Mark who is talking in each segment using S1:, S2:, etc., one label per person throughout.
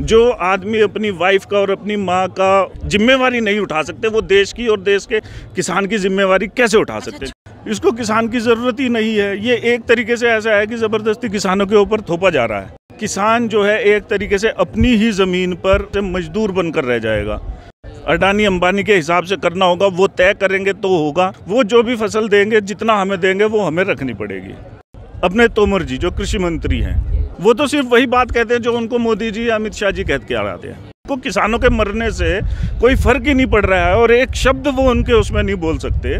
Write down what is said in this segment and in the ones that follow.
S1: जो आदमी अपनी वाइफ का और अपनी माँ का जिम्मेवारी नहीं उठा सकते वो देश की और देश के किसान की जिम्मेवारी कैसे उठा सकते? इसको किसान की ज़रूरत ही नहीं है। ये एक तरीके से ऐसा है कि ज़बरदस्ती किसानों के ऊपर थोपा जा रहा है। किसान जो है एक तरीके से अपनी ही ज़मीन पर मजदूर बनकर रह जाएगा। अडानी अंबानी के हिसाब से करना होगा वो तय करेंगे तो होगा। वो जो भी फ़सल देंगे जितना हमें देंगे वो हमें रखनी पड़ेगी। अपने तोमर जी जो कृषि मंत्री हैं वो तो सिर्फ़ वही बात कहते हैं जो उनको मोदी जी अमित शाह जी कहते आ रहे हैं। को किसानों के मरने से कोई फ़र्क ही नहीं पड़ रहा है और एक शब्द वो उनके उसमें नहीं बोल सकते।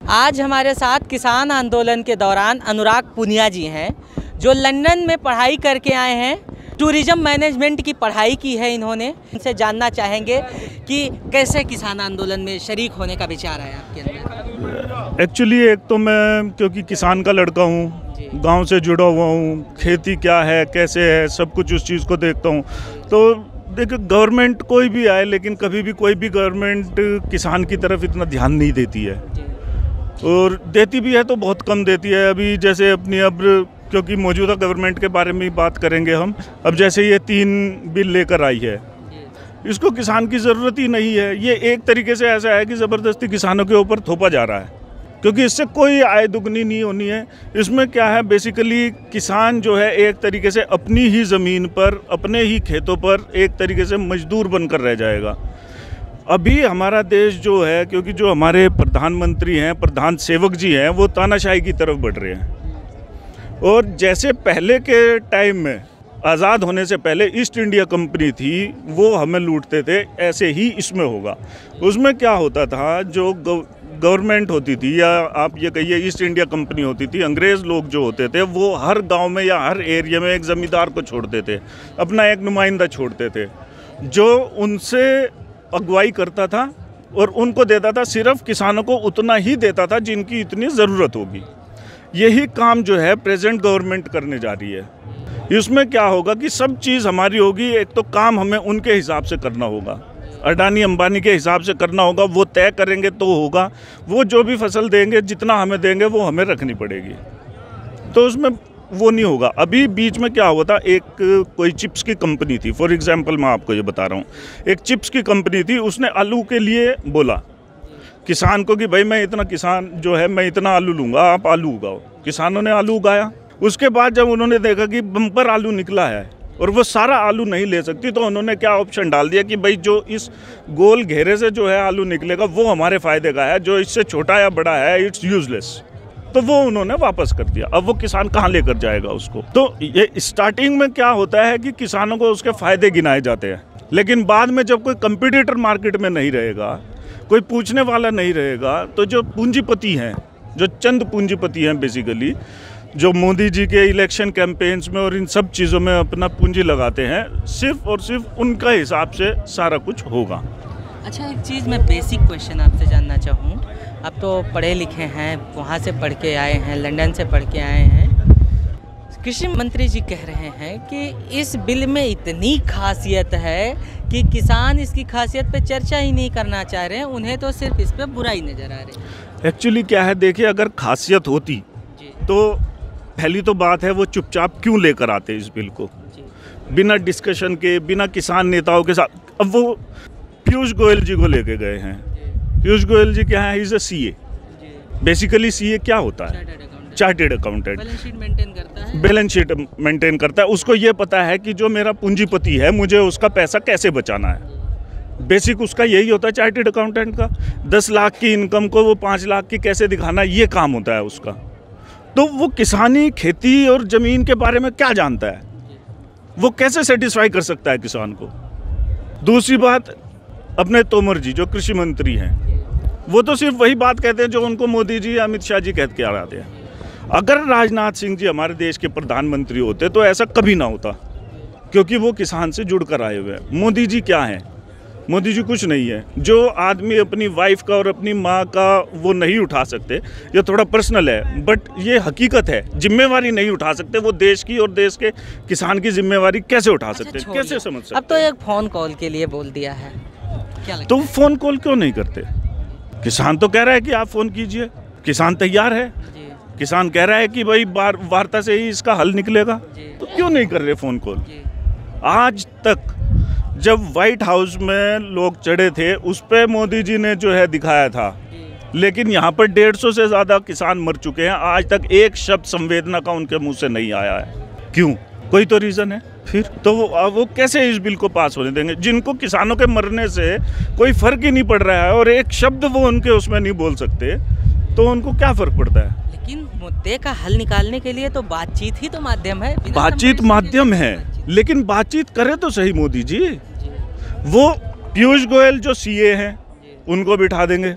S2: आज हमारे साथ किसान आंदोलन के दौरान अनुराग पुनिया जी हैं जो लंदन में पढ़ाई करके आए हैं। टूरिज़्म मैनेजमेंट की पढ़ाई की है इन्होंने। इनसे जानना चाहेंगे कि कैसे किसान आंदोलन में शरीक होने का विचार है आपके अंदर?
S1: एक्चुअली एक तो मैं क्योंकि किसान का लड़का हूँ गाँव से जुड़ा हुआ हूँ खेती क्या है कैसे है सब कुछ उस चीज़ को देखता हूँ। तो देखिए गवर्नमेंट कोई भी आए लेकिन कभी भी कोई भी गवर्नमेंट किसान की तरफ़ इतना ध्यान नहीं देती है। और देती भी है तो बहुत कम देती है। अभी जैसे अपनी अब क्योंकि मौजूदा गवर्नमेंट के बारे में बात करेंगे हम अब जैसे ये तीन बिल लेकर आई है इसको किसान की ज़रूरत ही नहीं है। ये एक तरीके से ऐसा है कि ज़बरदस्ती किसानों के ऊपर थोपा जा रहा है। क्योंकि इससे कोई आय दुगनी नहीं होनी है। इसमें क्या है बेसिकली किसान जो है एक तरीके से अपनी ही ज़मीन पर, अपने ही खेतों पर एक तरीके से मजदूर बनकर रह जाएगा। अभी हमारा देश जो है, क्योंकि जो हमारे प्रधानमंत्री हैं, प्रधान सेवक जी हैं, वो तानाशाही की तरफ़ बढ़ रहे हैं। और जैसे पहले के टाइम में आज़ाद होने से पहले ईस्ट इंडिया कंपनी थी, वो हमें लूटते थे, ऐसे ही इसमें होगा। उसमें क्या होता था, जो गवर्नमेंट होती थी या आप ये कहिए ईस्ट इंडिया कंपनी होती थी, अंग्रेज़ लोग जो होते थे, वो हर गाँव में या हर एरिया में एक ज़मींदार को छोड़ते थे, अपना एक नुमाइंदा छोड़ते थे, जो उनसे अगुवाई करता था और उनको देता था, सिर्फ़ किसानों को उतना ही देता था जिनकी इतनी ज़रूरत होगी। यही काम जो है प्रेजेंट गवर्नमेंट करने जा रही है। इसमें क्या होगा कि सब चीज़ हमारी होगी, एक तो काम हमें उनके हिसाब से करना होगा। अडानी अंबानी के हिसाब से करना होगा, वो तय करेंगे तो होगा। वो जो भी फ़सल देंगे, जितना हमें देंगे, वो हमें रखनी पड़ेगी। तो उसमें वो नहीं होगा। अभी बीच में क्या हुआ था, एक कोई चिप्स की कंपनी थी, फॉर एग्जांपल मैं आपको ये बता रहा हूँ। एक चिप्स की कंपनी थी, उसने आलू के लिए बोला, किसान को कि भाई मैं इतना किसान जो है, मैं इतना आलू लूँगा, आप आलू उगाओ। किसानों ने आलू उगाया। उसके बाद जब उन्होंने देखा कि बम्पर आलू निकला है और वो सारा आलू नहीं ले सकती तो उन्होंने क्या ऑप्शन डाल दिया कि भाई जो इस गोल घेरे से जो है आलू निकलेगा, वो हमारे फ़ायदे का है, जो इससे छोटा या बड़ा है इट्स यूजलेस तो वो उन्होंने वापस कर दिया। अब वो किसान कहाँ लेकर जाएगा उसको? तो ये स्टार्टिंग में क्या होता है कि किसानों को उसके फ़ायदे गिनाए जाते हैं। लेकिन बाद में जब कोई कंपिटिटर मार्केट में नहीं रहेगा, कोई पूछने वाला नहीं रहेगा तो जो पूंजीपति हैं, जो चंद पूंजीपति हैं बेसिकली जो मोदी जी के इलेक्शन कैंपेन्स में और इन सब चीज़ों में अपना पूंजी लगाते हैं सिर्फ़ और सिर्फ़ उनका हिसाब से सारा कुछ होगा।
S2: अच्छा एक चीज़ मैं बेसिक क्वेश्चन आपसे जानना चाहूँ। आप तो पढ़े लिखे हैं वहाँ से पढ़ के आए हैं लंदन से पढ़ के आए हैं। कृषि मंत्री जी कह रहे हैं कि इस बिल में इतनी खासियत है कि किसान इसकी खासियत पे चर्चा ही नहीं करना चाह रहे हैं उन्हें तो सिर्फ़ इस पर बुराई नज़र आ रही है।
S1: एक्चुअली क्या है देखिए अगर खासियत होती तो पहली तो बात है वो चुपचाप क्यों लेकर आते इस बिल को? बिना डिस्कशन के बिना किसान नेताओं के साथ। अब वो पीयूष गोयल जी को लेके गए हैं। पीयूष गोयल जी क्या है? Is a C A basically CA क्या होता है? Chartered accountant balance sheet maintain करता है। उसको ये पता है कि जो मेरा पूंजीपति है मुझे उसका पैसा कैसे बचाना है? बेसिक उसका यही होता है चार्टेड अकाउंटेंट का। दस लाख की इनकम को वो पाँच लाख की कैसे दिखाना ये काम होता है उसका। तो वो किसानी, खेती और ज़मीन के बारे में क्या जानता है? वो कैसे सेटिस्फाई कर सकता है किसान को? दूसरी बात, अपने तोमर जी, जो कृषि मंत्री हैं, वो तो सिर्फ़ वही बात कहते हैं जो उनको मोदी जी, अमित शाह जी कहते आ रहे हैं। अगर राजनाथ सिंह जी हमारे देश के प्रधानमंत्री होते तो ऐसा कभी ना होता, क्योंकि वो किसान से जुड़ कर आए हुए हैं। मोदी जी क्या हैं? मोदी जी कुछ नहीं है। जो आदमी अपनी वाइफ का और अपनी माँ का वो नहीं उठा सकते ये थोड़ा पर्सनल है बट ये हकीकत है जिम्मेवारी नहीं उठा सकते वो देश की और देश के किसान की जिम्मेवारी कैसे उठा अच्छा, सकते कैसे समझ सकते
S2: अब तो एक फ़ोन कॉल के लिए बोल दिया है।
S1: क्या तो फ़ोन कॉल क्यों नहीं करते? किसान तो कह रहा है कि आप फ़ोन कीजिए। किसान तैयार है। किसान कह रहा है कि भाई वार्ता से ही इसका हल निकलेगा। तो क्यों नहीं कर रहे फ़ोन कॉल आज तक जब व्हाइट हाउस में लोग चढ़े थे उस पर मोदी जी ने जो है दिखाया था। लेकिन यहाँ पर डेढ़ सौ से ज़्यादा किसान मर चुके हैं। आज तक एक शब्द संवेदना का उनके मुँह से नहीं आया है। क्यों? कोई तो रीज़न है। फिर? तो वो वो कैसे इस बिल को पास होने देंगे? जिनको किसानों के मरने से कोई फ़र्क ही नहीं पड़ रहा है और एक शब्द वो उनके उसमें नहीं बोल सकते तो उनको क्या फ़र्क पड़ता है?
S2: लेकिन मुद्दे का हल निकालने के लिए तो बातचीत ही तो माध्यम है।
S1: बातचीत माध्यम है। लेकिन बातचीत करे तो सही मोदी जी
S2: जी,
S1: वो पीयूष गोयल जो सीए हैं उनको बिठा देंगे।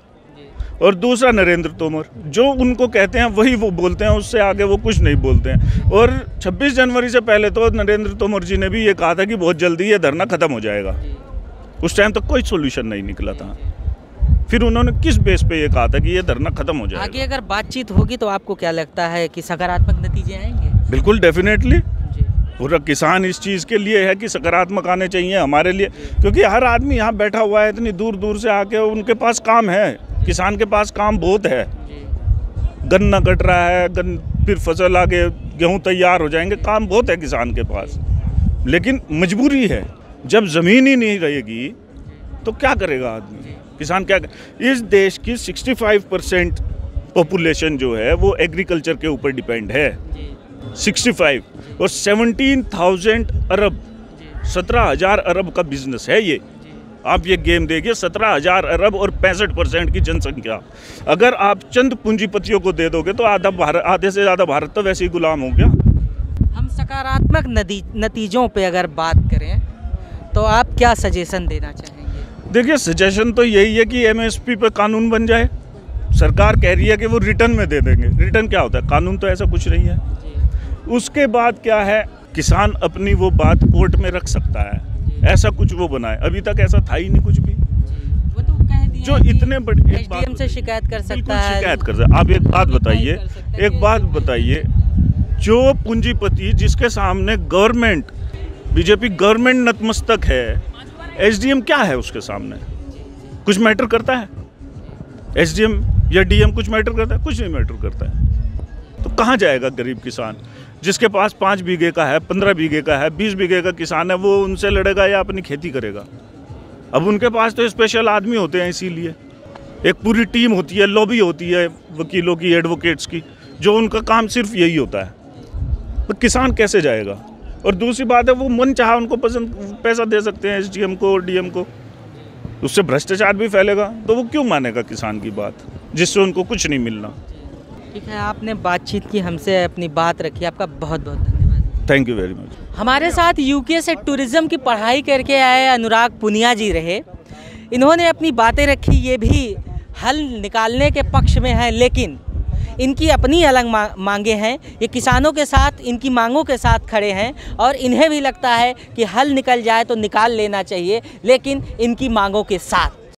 S1: और दूसरा नरेंद्र तोमर जो उनको कहते हैं वही वो बोलते हैं उससे आगे वो कुछ नहीं बोलते हैं। और 26 जनवरी से पहले तो नरेंद्र तोमर जी ने भी ये कहा था कि बहुत जल्दी ये धरना खत्म हो जाएगा। उस टाइम तक तो कोई सोल्यूशन नहीं निकला था। फिर उन्होंने किस बेस पे ये कहा था कि ये धरना खत्म हो जाएगा?
S2: आगे अगर बातचीत होगी तो आपको क्या लगता है कि सकारात्मक नतीजे आएँगे?
S1: बिल्कुल डेफिनेटली पूरा किसान इस चीज़ के लिए है कि सकारात्मक आने चाहिए हमारे लिए क्योंकि हर आदमी यहाँ बैठा हुआ है इतनी दूर दूर से आके उनके पास काम है किसान के पास काम बहुत है। गन्ना कट रहा है गन फिर फ़सल आगे गेहूँ तैयार हो जाएँगे काम बहुत है किसान के पास। लेकिन मजबूरी है जब ज़मीन ही नहीं रहेगी तो क्या करेगा आदमी? किसान क्या कर... इस देश की 65 परसेंट पॉपुलेशन जो है वो एग्रीकल्चर के ऊपर डिपेंड है।
S2: जी।
S1: 65 और 17,000 अरब।
S2: जी
S1: सत्रह हज़ार अरब का बिज़नेस है ये। आप ये गेम देखिए सत्रह हज़ार अरब और पैंसठ परसेंट की जनसंख्या। अगर आप चंद पूंजीपतियों को दे दोगे तो आधा भारत आधे से ज़्यादा भारत तो वैसे ही गुलाम हो गया।
S2: हम सकारात्मक नतीजों पे अगर बात करें तो आप क्या सजेशन देना चाहेंगे?
S1: देखिए सजेशन तो यही है कि एमएसपी पे कानून बन जाए। सरकार कह रही है कि वो रिटर्न में दे देंगे। रिटर्न क्या होता है? कानून तो ऐसा कुछ नहीं है। उसके बाद क्या है किसान अपनी वो बात कोर्ट में रख सकता है। ऐसा कुछ वो बनाए। अभी तक ऐसा था ही नहीं कुछ भी।
S2: वो तो कह दिया
S1: जो इतने बड़े एक बात
S2: से शिकायत कर सकता है।
S1: शिकायत कर सकते आप एक बात बताइए। एक बात बताइए। जो पूंजीपति जिसके सामने गवर्नमेंट बीजेपी गवर्नमेंट नतमस्तक है एसडीएम क्या है उसके सामने? कुछ मैटर करता है? एसडीएम या डीएम कुछ मैटर करता है? कुछ नहीं मैटर करता है। तो कहाँ जाएगा गरीब किसान? जिसके पास पाँच बीघे का है, पंद्रह बीघे का है, बीस बीघे का किसान है, वो उनसे लड़ेगा या अपनी खेती करेगा? अब उनके पास तो स्पेशल आदमी होते हैं इसीलिए। एक पूरी टीम होती है लॉबी होती है वकीलों की एडवोकेट्स की, जो उनका काम सिर्फ़ यही होता है। तो किसान कैसे जाएगा? और दूसरी बात है, वो मन चाह उनको पसंद, पैसा दे सकते हैं एसडीएम को डीएम को। उससे भ्रष्टाचार भी फैलेगा तो वो क्यों मानेगा किसान की बात, जिससे उनको कुछ नहीं मिलना?
S2: ठीक है आपने बातचीत की हमसे अपनी बात रखी आपका बहुत बहुत धन्यवाद।
S1: थैंक यू वेरी मच
S2: हमारे साथ यूके से टूरिज़्म की पढ़ाई करके आए अनुराग पुनिया जी रहे। इन्होंने अपनी बातें रखी ये भी हल निकालने के पक्ष में है लेकिन इनकी अपनी अलग मांगे हैं। ये किसानों के साथ इनकी मांगों के साथ खड़े हैं और इन्हें भी लगता है कि हल निकल जाए तो निकाल लेना चाहिए लेकिन इनकी मांगों के साथ।